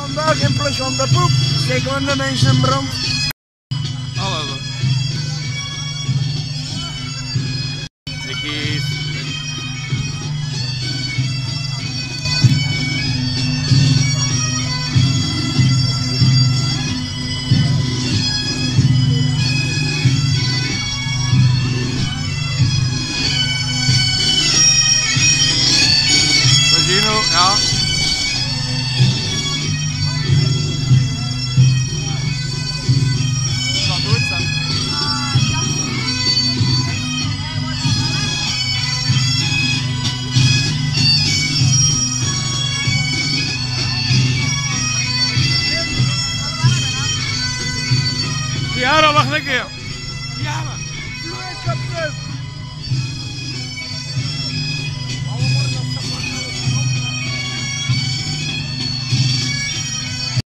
Vandaag in plaats van de poep steken we de mensen in brand. Hallo. Casino, Yara Allah lagaya. Yara.